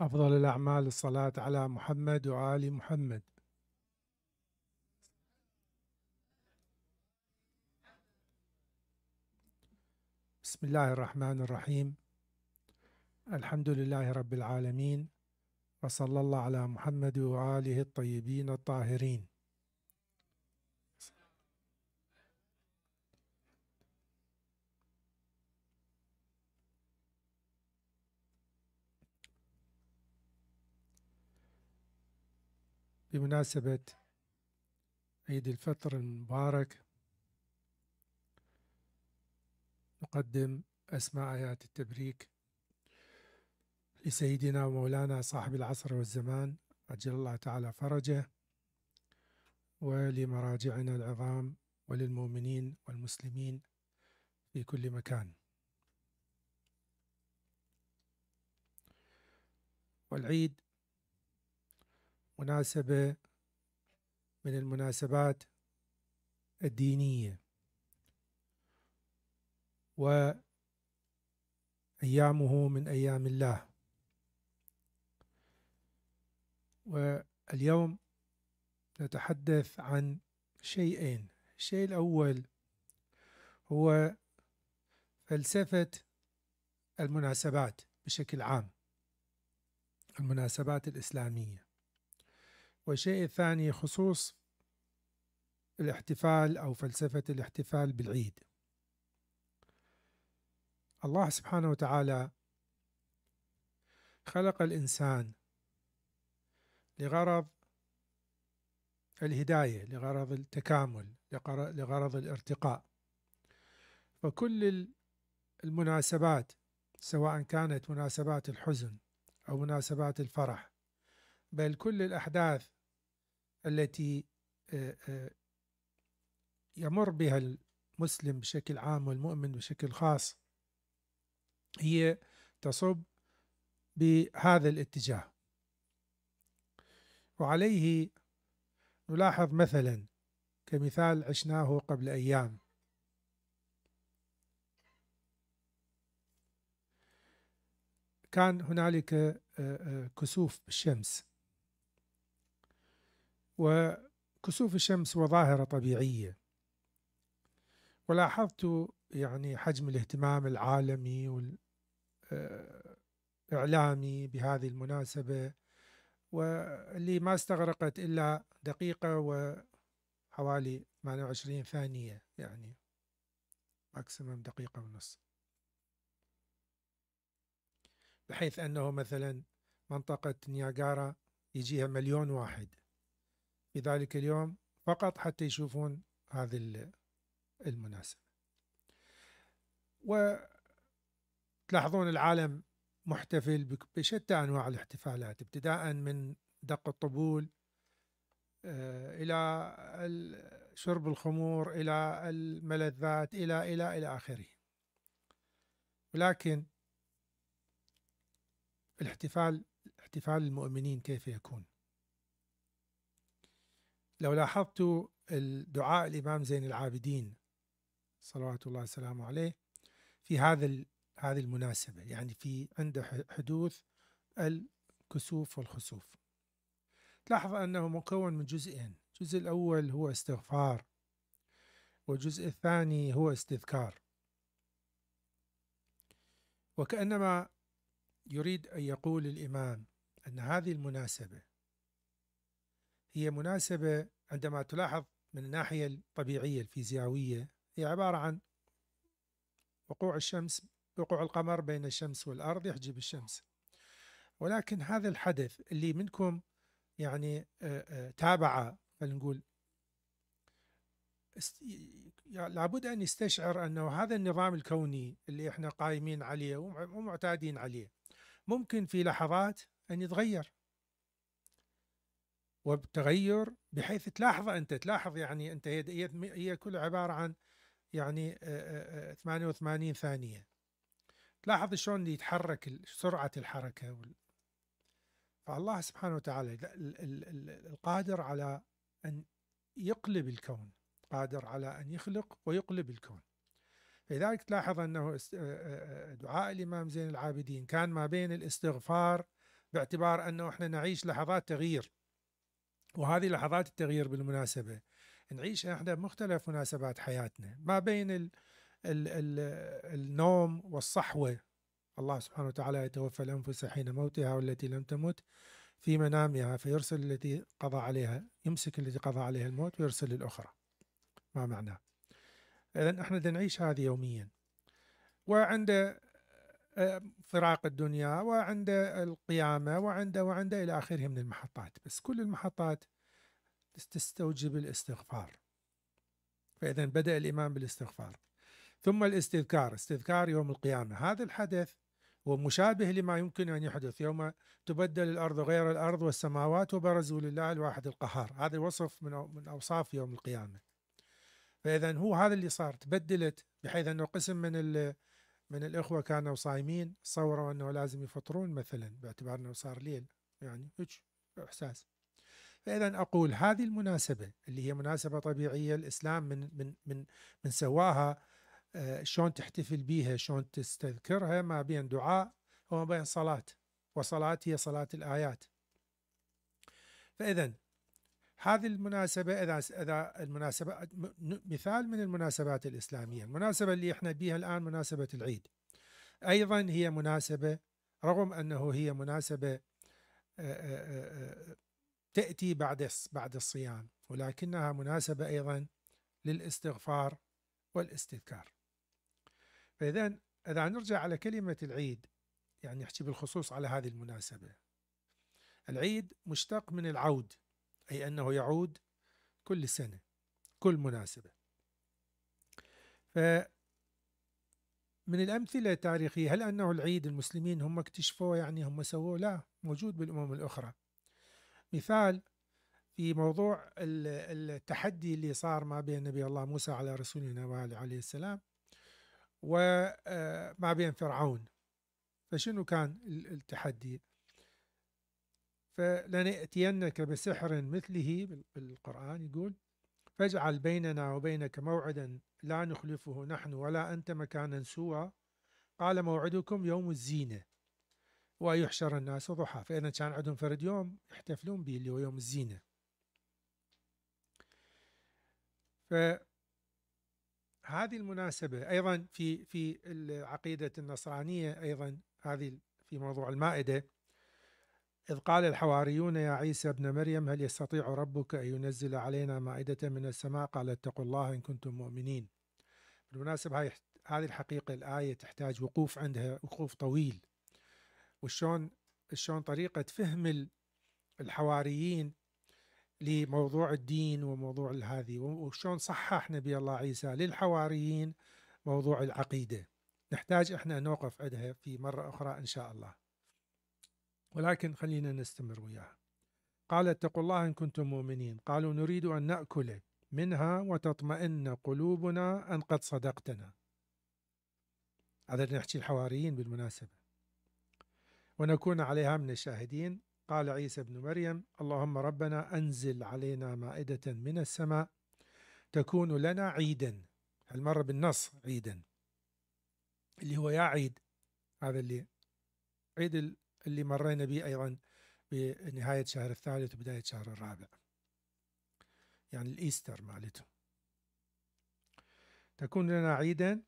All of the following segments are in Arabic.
أفضل الأعمال الصلاة على محمد وآل محمد. بسم الله الرحمن الرحيم. الحمد لله رب العالمين وصلى الله على محمد وآله الطيبين الطاهرين. بمناسبة عيد الفطر المبارك نقدم أسماء آيات التبريك لسيدنا ومولانا صاحب العصر والزمان عجل الله تعالى فرجه ولمراجعنا العظام وللمؤمنين والمسلمين في كل مكان. والعيد مناسبة من المناسبات الدينية. وأيامه من أيام الله. واليوم نتحدث عن شيئين. الشيء الأول هو فلسفة المناسبات بشكل عام المناسبات الإسلامية. والشيء الثاني خصوص الاحتفال أو فلسفة الاحتفال بالعيد. الله سبحانه وتعالى خلق الإنسان لغرض الهداية لغرض التكامل لغرض الارتقاء. فكل المناسبات سواء كانت مناسبات الحزن أو مناسبات الفرح بل كل الأحداث التي آه، آه، يمر بها المسلم بشكل عام والمؤمن بشكل خاص هي تصب بهذا الاتجاه. وعليه نلاحظ مثلا كمثال عشناه قبل أيام. كان هنالك آه، كسوف بالشمس. وكسوف الشمس وظاهرة طبيعية. ولاحظت يعني حجم الاهتمام العالمي والإعلامي بهذه المناسبة واللي ما استغرقت إلا دقيقة وحوالي 28 ثانية يعني ماكسيمم دقيقة ونص. بحيث أنه مثلا منطقة نياجارا يجيها مليون واحد. في ذلك اليوم فقط حتى يشوفون هذه المناسبة. وتلاحظون العالم محتفل بشتى أنواع الاحتفالات ابتداء من دق الطبول آه، إلى شرب الخمور إلى الملذات إلى إلى إلى آخره. ولكن الاحتفال احتفال المؤمنين كيف يكون؟ لو لاحظت الدعاء الإمام زين العابدين صلوات الله وسلامه عليه في هذا هذه المناسبة يعني في عند حدوث الكسوف والخسوف. تلاحظ أنه مكون من جزئين الجزء الأول هو استغفار والجزء الثاني هو استذكار. وكأنما يريد أن يقول الإمام أن هذه المناسبة هي مناسبة عندما تلاحظ من الناحية الطبيعية الفيزيائية هي عبارة عن وقوع الشمس وقوع القمر بين الشمس والأرض يحجب الشمس. ولكن هذا الحدث اللي منكم يعني تابع خلينا نقول لابد أن يستشعر أنه هذا النظام الكوني اللي إحنا قايمين عليه ومعتادين عليه ممكن في لحظات أن يتغير. وبتغير بحيث تلاحظ أنت تلاحظ يعني أنت هي هي كلها عبارة عن يعني 88 ثانية. تلاحظ شلون يتحرك سرعة الحركة فالله سبحانه وتعالى القادر على أن يقلب الكون. قادر على أن يخلق ويقلب الكون. لذلك تلاحظ أنه دعاء الإمام زين العابدين كان ما بين الاستغفار باعتبار أنه إحنا نعيش لحظات تغيير. وهذه لحظات التغيير بالمناسبة. نعيشها إحنا بمختلف مناسبات حياتنا ما بين ال ال ال النوم والصحوة. الله سبحانه وتعالى يتوفى الأنفس حين موتها والتي لم تمت في منامها فيرسل التي قضى عليها يمسك التي قضى عليها الموت ويرسل الأخرى ما معناه إذا إحنا نعيش هذه يوميا. وعند فراق الدنيا وعند القيامة وعند وعند إلى آخره من المحطات. بس كل المحطات تستوجب الاستغفار. فإذا بدأ الإمام بالاستغفار. ثم الاستذكار استذكار يوم القيامة. هذا الحدث ومشابه لما يمكن أن يحدث يوم تبدل الأرض غير الأرض والسماوات وبرزوا لله الواحد القهار. هذا وصف من من أوصاف يوم القيامة. فإذا هو هذا اللي صار تبدلت بحيث أنه قسم من من الإخوة كانوا صايمين صوروا أنه لازم يفطرون مثلا باعتبار أنه صار ليل يعني هيك إحساس. فإذا أقول هذه المناسبة اللي هي مناسبة طبيعية الإسلام من من من من سواها آه، شلون تحتفل بيها شلون تستذكرها ما بين دعاء وما بين صلاة. وصلاة هي صلاة الآيات. فإذا هذه المناسبة إذا إذا المناسبة مثال من المناسبات الإسلامية، المناسبة اللي إحنا بها الآن مناسبة العيد. أيضا هي مناسبة رغم أنه هي مناسبة تأتي بعد بعد الصيام، ولكنها مناسبة أيضا للاستغفار والاستذكار. فإذا إذا نرجع على كلمة العيد يعني نحكي بالخصوص على هذه المناسبة. العيد مشتق من العود أي أنه يعود كل سنة كل مناسبة. ف من الأمثلة التاريخية هل أنه العيد المسلمين هم اكتشفوه يعني هم سووه؟ لا موجود بالأمم الأخرى. مثال في موضوع التحدي اللي صار ما بين نبي الله موسى على رسولنا عليه السلام وما بين فرعون. فشنو كان التحدي؟ فلنأتينك بسحر مثله بالقرآن يقول فاجعل بيننا وبينك موعدا لا نخلفه نحن ولا أنت مكانا سوى قال موعدكم يوم الزينة ويحشر الناس ضحى. فإذا كان عندهم فرد يوم يحتفلون به اللي هو يوم الزينة. فهذه المناسبة أيضا في في العقيدة النصرانية أيضا هذه في موضوع المائدة. إذ قال الحواريون يا عيسى ابن مريم هل يستطيع ربك أن ينزل علينا مائدة من السماء؟ قال اتقوا الله إن كنتم مؤمنين. بالمناسبة هذه الحقيقة الآية تحتاج وقوف عندها وقوف طويل. وشون شلون طريقة فهم الحواريين لموضوع الدين وموضوع هذه وشون صحح نبي الله عيسى للحواريين موضوع العقيدة. نحتاج إحنا نوقف عندها في مرة أخرى إن شاء الله. ولكن خلينا نستمر وياها. قال اتقوا الله إن كنتم مؤمنين. قالوا نريد أن نأكل منها وتطمئن قلوبنا أن قد صدقتنا. هذا نحكي الحواريين بالمناسبة. ونكون عليها من الشاهدين. قال عيسى بن مريم اللهم ربنا أنزل علينا مائدة من السماء تكون لنا عيدا. هالمرة بالنص عيدا. اللي هو يا عيد. هذا اللي عيد اللي مرينا به أيضا بنهاية شهر الثالث وبداية شهر الرابع. يعني الإيستر مالته. تكون لنا عيدا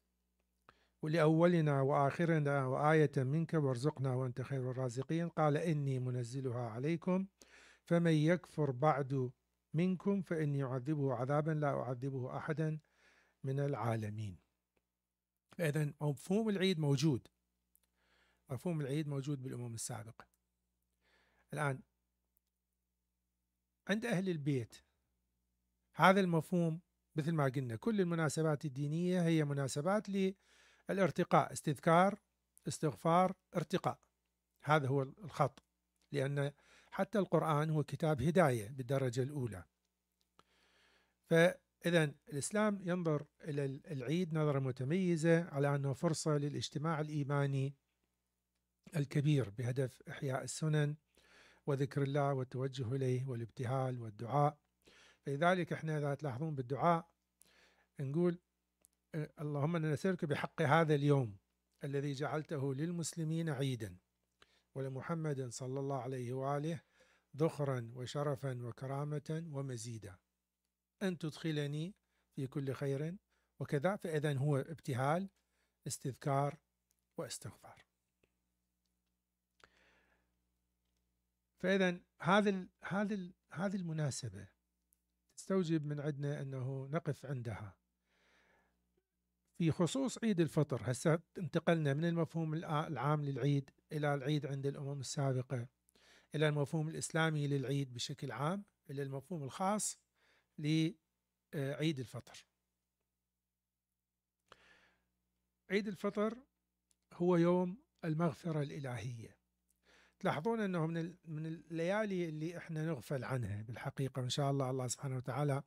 ولأولنا وآخرنا وآية منك وارزقنا وأنت خير الرازقين. قال إني منزلها عليكم فمن يكفر بعد منكم فإني أعذبه عذابا لا أعذبه أحدا من العالمين. إذا مفهوم العيد موجود. مفهوم العيد موجود بالأمم السابقة. الآن عند أهل البيت هذا المفهوم مثل ما قلنا كل المناسبات الدينية هي مناسبات للارتقاء استذكار استغفار ارتقاء. هذا هو الخط لأن حتى القرآن هو كتاب هداية بالدرجة الأولى. فإذا الإسلام ينظر إلى العيد نظرة متميزة على أنه فرصة للاجتماع الإيماني الكبير بهدف إحياء السنن وذكر الله والتوجه إليه والابتهال والدعاء. لذلك إحنا إذا تلاحظون بالدعاء نقول اللهم إنا نسألك بحق هذا اليوم الذي جعلته للمسلمين عيدا ولمحمد صلى الله عليه وآله ذخرا وشرفا وكرامة ومزيدا. أن تدخلني في كل خير وكذا فإذا هو ابتهال استذكار واستغفار. فإذا هذه هذه هذه المناسبة تستوجب من عندنا أنه نقف عندها. في خصوص عيد الفطر هسه انتقلنا من المفهوم العام للعيد إلى العيد عند الأمم السابقة إلى المفهوم الإسلامي للعيد بشكل عام إلى المفهوم الخاص لعيد الفطر. عيد الفطر هو يوم المغفرة الإلهية. تلاحظون أنه من من الليالي اللي إحنا نغفل عنها بالحقيقة وإن شاء الله الله سبحانه وتعالى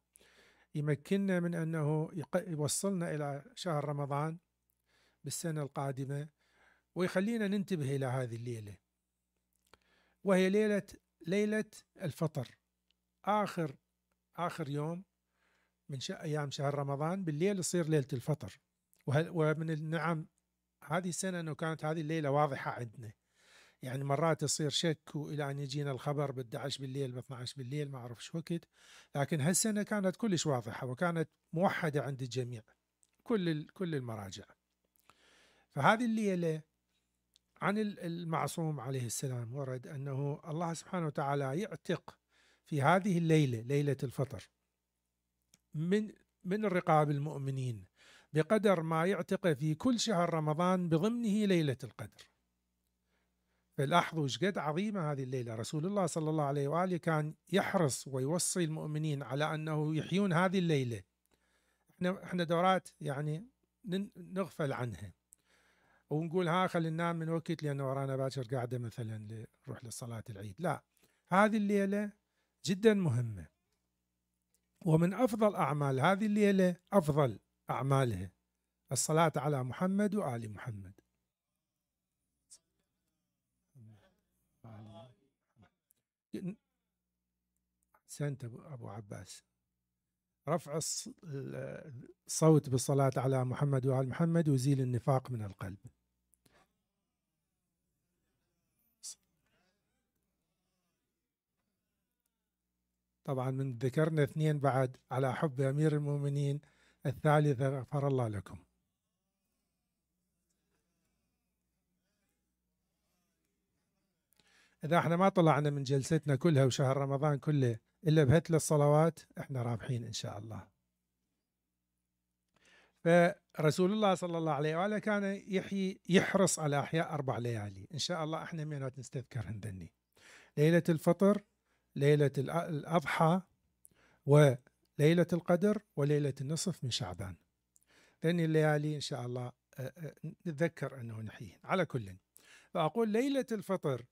يمكننا من أنه يوصلنا إلى شهر رمضان بالسنة القادمة ويخلينا ننتبه إلى هذه الليلة. وهي ليلة ليلة الفطر. آخر آخر يوم من أيام شهر رمضان بالليل يصير ليلة الفطر. ومن النعم هذه السنة أنه كانت هذه الليلة واضحة عندنا. يعني مرات يصير شك وإلى أن يجينا الخبر ب 11 بالليل ب 12 بالليل ما أعرف شو وقت. لكن هالسنة كانت كلش واضحة وكانت موحدة عند الجميع كل كل المراجع. فهذه الليلة عن المعصوم عليه السلام ورد أنه الله سبحانه وتعالى يعتق في هذه الليلة ليلة الفطر من من الرقاب المؤمنين بقدر ما يعتق في كل شهر رمضان بضمنه ليلة القدر. فلاحظوا إيش قد عظيمة هذه الليلة، رسول الله صلى الله عليه وآله كان يحرص ويوصي المؤمنين على أنه يحيون هذه الليلة. إحنا إحنا دورات يعني نغفل عنها. ونقول ها خلينا ننام من وقت لأن ورانا باكر قاعدة مثلا نروح لصلاة العيد، لا هذه الليلة جدا مهمة. ومن أفضل أعمال هذه الليلة أفضل أعمالها الصلاة على محمد وآل محمد. أحسنت أبو عباس. رفع الصوت بالصلاة على محمد وآل محمد وزيل النفاق من القلب. طبعا من ذكرنا اثنين بعد على حب أمير المؤمنين الثالثة غفر الله لكم. إذا إحنا ما طلعنا من جلستنا كلها وشهر رمضان كله إلا بهتل الصلوات إحنا رابحين إن شاء الله. فرسول الله صلى الله عليه وآله كان يحيي يحرص على إحياء أربع ليالي. إن شاء الله إحنا مينات نستذكر هندني. ليلة الفطر ليلة الأضحى وليلة القدر وليلة النصف من شعبان. لأن الليالي إن شاء الله نتذكر أنه نحيي على كل. فأقول ليلة الفطر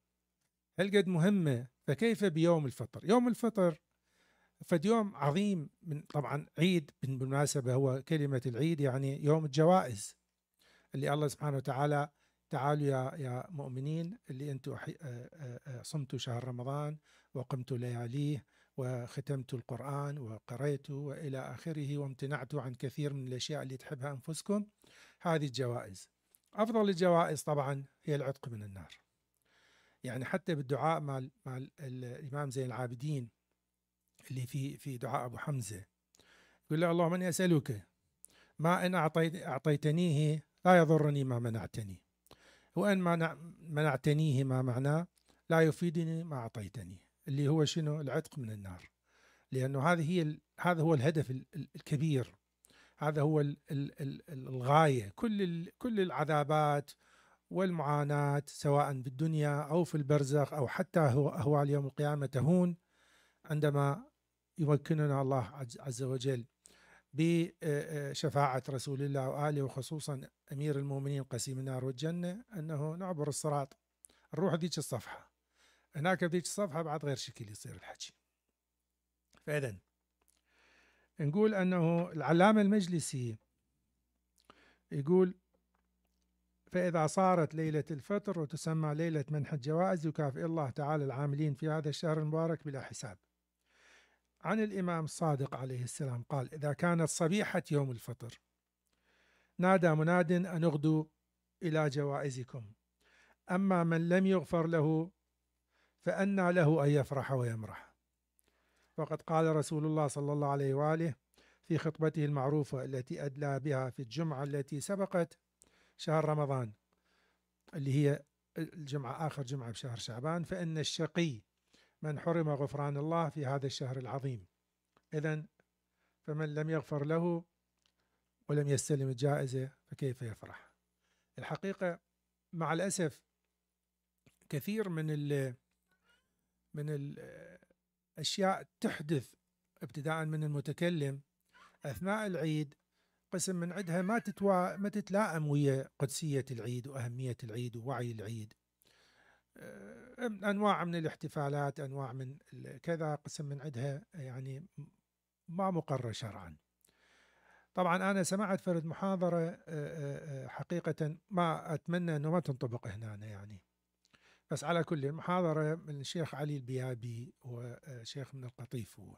هالقد مهمة فكيف بيوم الفطر؟ يوم الفطر فد يوم عظيم من طبعا عيد بالمناسبة هو كلمة العيد يعني يوم الجوائز اللي الله سبحانه وتعالى تعالوا يا يا مؤمنين اللي أنتم صمتوا شهر رمضان وقمتوا لياليه وختمتوا القرآن وقريتوا وإلى آخره وامتنعتوا عن كثير من الأشياء اللي تحبها أنفسكم هذه الجوائز. أفضل الجوائز طبعا هي العتق من النار. يعني حتى بالدعاء مال مال الإمام زين العابدين اللي في في دعاء أبو حمزة. يقول له اللهم اني اسالك ما إن اعطيت أعطيتنيه لا يضرني ما منعتني. وإن منعتنيه ما معناه لا يفيدني ما أعطيتني. اللي هو شنو؟ العتق من النار. لأنه هذه هي هذا هو الهدف الكبير. هذا هو الغاية. كل كل العذابات والمعاناة سواء بالدنيا أو في البرزخ أو حتى أهوال يوم القيامة تهون عندما يمكننا الله عز وجل بشفاعة رسول الله وآله وخصوصا أمير المؤمنين قسيم النار والجنة أنه نعبر الصراط. نروح ذيك الصفحة. هناك بذيك الصفحة بعد غير شكل يصير الحكي. فإذا نقول أنه العلامة المجلسي يقول فإذا صارت ليلة الفطر وتسمى ليلة منح الجوائز يكافئ الله تعالى العاملين في هذا الشهر المبارك بلا حساب. عن الإمام الصادق عليه السلام قال إذا كانت صبيحة يوم الفطر نادى مناد أن اغدوا إلى جوائزكم. أما من لم يغفر له فأنى له أن يفرح ويمرح. وقد قال رسول الله صلى الله عليه وآله في خطبته المعروفة التي أدلى بها في الجمعة التي سبقت شهر رمضان اللي هي الجمعة آخر جمعة بشهر شعبان فإن الشقي من حرم غفران الله في هذا الشهر العظيم. إذا فمن لم يغفر له ولم يستلم الجائزة فكيف يفرح؟ الحقيقة مع الأسف كثير من ال من الأشياء تحدث ابتداء من المتكلم أثناء العيد قسم من عندها ما تتوا ما تتلائم ويا قدسية العيد وأهمية العيد ووعي العيد. آه، أنواع من الاحتفالات أنواع من كذا قسم من عندها يعني ما مقرر شرعا. طبعا أنا سمعت فرد محاضرة آه، آه، حقيقة ما أتمنى أنه ما تنطبق هنا يعني. بس على كل محاضرة من الشيخ علي البيابي وشيخ من القطيف هو.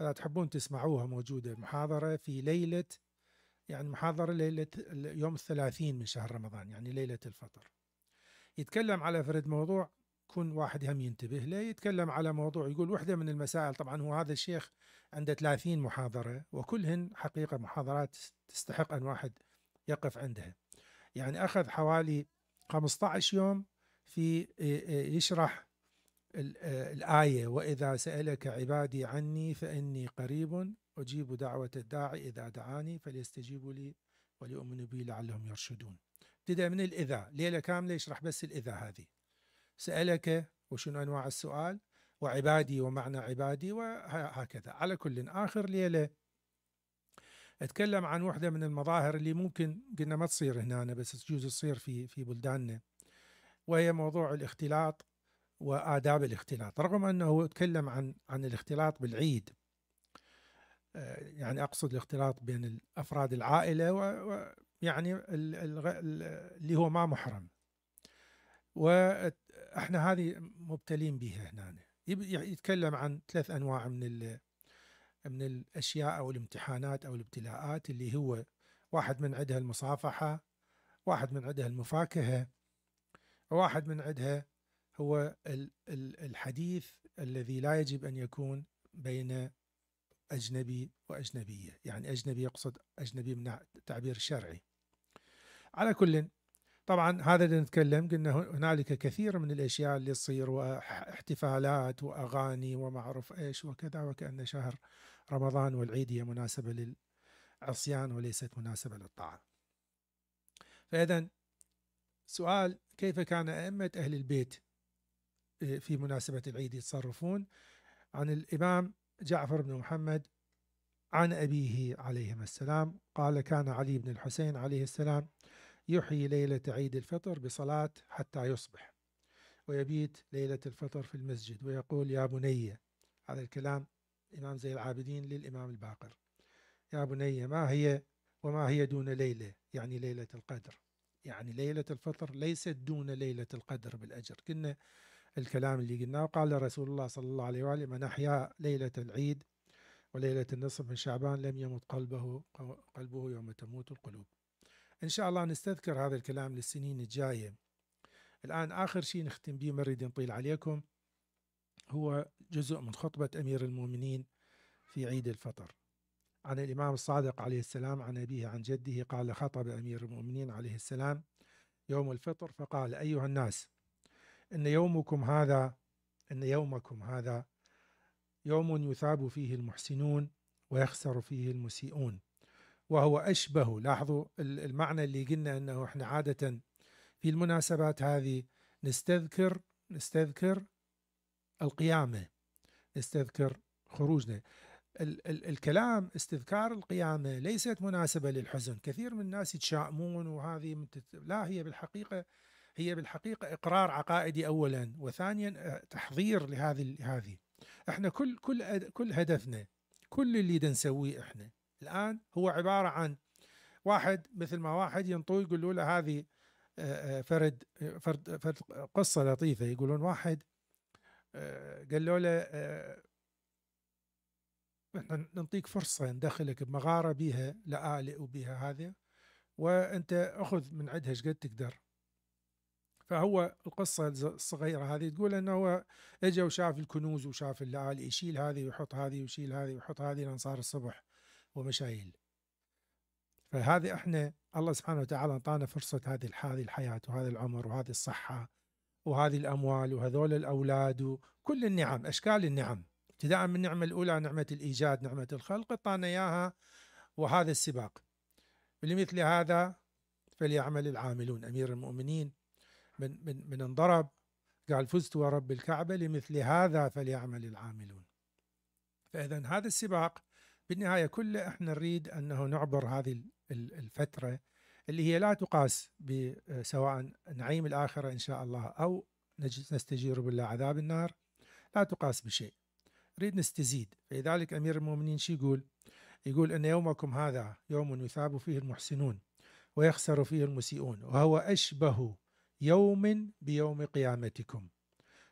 إذا تحبون تسمعوها موجودة محاضرة في ليلة يعني محاضرة ليلة يوم الثلاثين من شهر رمضان يعني ليلة الفطر. يتكلم على فرد موضوع كون واحد هم ينتبه له يتكلم على موضوع يقول وحدة من المسائل طبعا هو هذا الشيخ عنده 30 محاضرة وكلهن حقيقة محاضرات تستحق أن واحد يقف عندها يعني أخذ حوالي 15 يوم في يشرح الآية وإذا سألك عبادي عني فإني قريب أجيب دعوة الداعي إذا دعاني فليستجيبوا لي وليؤمنوا بي لعلهم يرشدون. ابتدأ من الإذا ليلة كاملة يشرح بس الإذا هذه. سألك وشنو أنواع السؤال؟ وعبادي ومعنى عبادي وهكذا. على كل آخر ليلة أتكلم عن وحدة من المظاهر اللي ممكن قلنا ما تصير هنا بس تجوز تصير في في بلداننا. وهي موضوع الاختلاط وآداب الاختلاط. رغم أنه تكلم عن عن الاختلاط بالعيد يعني أقصد الاختلاط بين أفراد العائلة ويعني اللي هو ما محرم. وإحنا هذه مبتلين بها هنا. يتكلم عن ثلاث أنواع من من الأشياء أو الامتحانات أو الابتلاءات اللي هو واحد من عندها المصافحة واحد من عندها المفاكهة وواحد من عندها هو الحديث الذي لا يجب أن يكون بين أجنبي وأجنبية، يعني أجنبي يقصد أجنبي من التعبير الشرعي. على كل طبعا هذا اللي نتكلم قلنا هنالك كثير من الأشياء اللي تصير واحتفالات وأغاني وما اعرف إيش وكذا وكأن شهر رمضان والعيد هي مناسبة للعصيان وليست مناسبة للطاعه. فاذا سؤال كيف كان أئمة أهل البيت آه، في مناسبة العيد يتصرفون؟ عن الإمام جعفر بن محمد عن أبيه عليهما السلام. قال كان علي بن الحسين عليه السلام يحيي ليلة عيد الفطر بصلاة حتى يصبح ويبيت ليلة الفطر في المسجد ويقول يا بني هذا الكلام إمام زي العابدين للإمام الباقر. يا بني ما هي وما هي دون ليلة؟ يعني ليلة القدر. يعني ليلة الفطر ليست دون ليلة القدر بالأجر. كنا الكلام اللي قلناه قال رسول الله صلى الله عليه وآله من أحيا ليلة العيد وليلة النصف من شعبان لم يمت قلبه قلبه يوم تموت القلوب. إن شاء الله نستذكر هذا الكلام للسنين الجاية. الآن آخر شيء نختم به مريد نطيل عليكم. هو جزء من خطبة أمير المؤمنين في عيد الفطر. عن الإمام الصادق عليه السلام عن أبيه عن جده قال خطب أمير المؤمنين عليه السلام يوم الفطر فقال أيها الناس إن يومكم هذا إن يومكم هذا يوم يثاب فيه المحسنون ويخسر فيه المسيئون. وهو أشبه لاحظوا المعنى اللي قلنا أنه إحنا عادة في المناسبات هذه نستذكر نستذكر القيامة نستذكر خروجنا. ال ال الكلام استذكار القيامة ليست مناسبة للحزن. كثير من الناس يتشائمون وهذه لا هي بالحقيقة هي بالحقيقة إقرار عقائدي أولا وثانيا آه، تحضير لهذه هذه. إحنا كل كل كل هدفنا كل اللي نسويه إحنا الآن هو عبارة عن واحد مثل ما واحد ينطوي يقولوا له هذه آه، آه، فرد فرد فرد قصة لطيفة. يقولون واحد قالوا له إحنا نعطيك فرصة ندخلك بمغارة بيها لآلئ وبيها هذه وأنت أخذ من عندها إيش قد تقدر. فهو القصة الصغيرة هذه تقول أنه هو اجى وشاف الكنوز وشاف الآل يشيل هذه ويحط هذه ويشيل هذه ويحط هذه لأن صار الصبح ومشايل. فهذه إحنا الله سبحانه وتعالى أعطانا فرصة هذه هذه الحياة وهذا العمر وهذه الصحة وهذه الأموال وهذول الأولاد وكل النعم أشكال النعم. ابتداء من النعمة الأولى نعمة الإيجاد نعمة الخلق أعطانا إياها وهذا السباق. لمثل هذا فليعمل العاملون أمير المؤمنين. من من من انضرب. قال فزت ورب الكعبة لمثل هذا فليعمل العاملون. فإذا هذا السباق بالنهاية كله إحنا نريد أنه نعبر هذه الفترة اللي هي لا تقاس بسواء نعيم الآخرة إن شاء الله أو نستجير بالله عذاب النار. لا تقاس بشيء. نريد نستزيد. فلذلك أمير المؤمنين شي يقول؟ يقول أن يومكم هذا يوم يثاب فيه المحسنون ويخسر فيه المسيئون وهو أشبه يوم بيوم قيامتكم.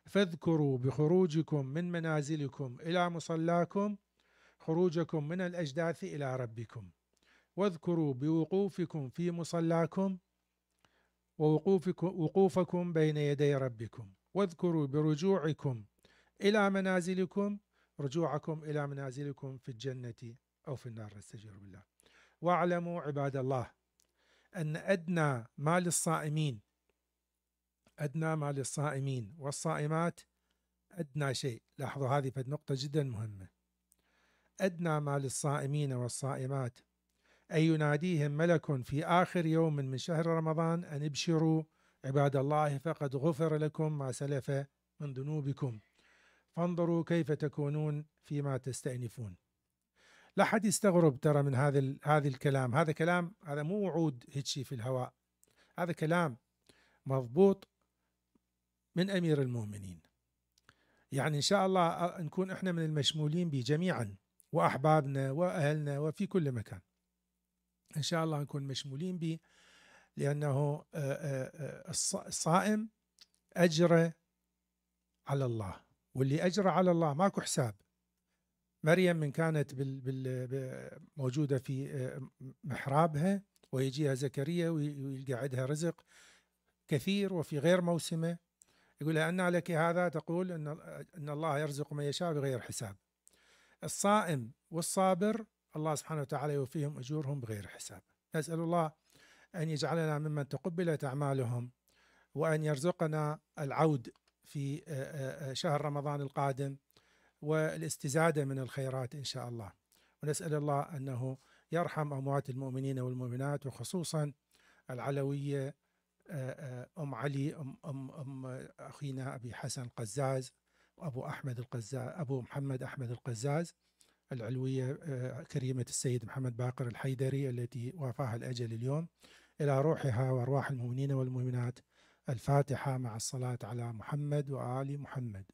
فاذكروا بخروجكم من منازلكم إلى مصلاكم خروجكم من الأجداث إلى ربكم. واذكروا بوقوفكم في مصلاكم ووقوفكم وقوفكم بين يدي ربكم. واذكروا برجوعكم إلى منازلكم رجوعكم إلى منازلكم في الجنة أو في النار نستجير بالله. واعلموا عباد الله أن أدنى ما للصائمين أدنى ما للصائمين والصائمات أدنى شيء. لاحظوا هذه نقطة جدا مهمة. أدنى ما للصائمين والصائمات. أن يناديهم ملك في آخر يوم من شهر رمضان أن ابشروا. عباد الله فقد غفر لكم ما سلف من ذنوبكم. فانظروا كيف تكونون فيما تستأنفون. لا حد يستغرب ترى من هذا هذا الكلام. هذا كلام هذا مو وعود هيك في الهواء. هذا كلام مضبوط من أمير المؤمنين. يعني إن شاء الله نكون إحنا من المشمولين به جميعا وأحبابنا وأهلنا وفي كل مكان. إن شاء الله نكون مشمولين به لأنه الصائم أجره على الله. واللي أجره على الله ماكو حساب. مريم من كانت بال بال موجودة في محرابها ويجيها زكريا ويلقى عندها رزق كثير وفي غير موسمه. يقول لها أن لك هذا تقول أن أن الله يرزق من يشاء بغير حساب. الصائم والصابر الله سبحانه وتعالى يوفيهم أجورهم بغير حساب. نسأل الله أن يجعلنا ممن تقبلت أعمالهم وأن يرزقنا العود في شهر رمضان القادم والاستزادة من الخيرات إن شاء الله. ونسأل الله أنه يرحم أموات المؤمنين والمؤمنات وخصوصا العلوية أم علي أم, أم, أم أخينا أبي حسن القزاز وأبو أحمد القزاز أبو محمد أحمد القزاز العلوية كريمة السيد محمد باقر الحيدري التي وافاها الأجل اليوم. إلى روحها وأرواح المؤمنين والمؤمنات الفاتحة مع الصلاة على محمد وآل محمد.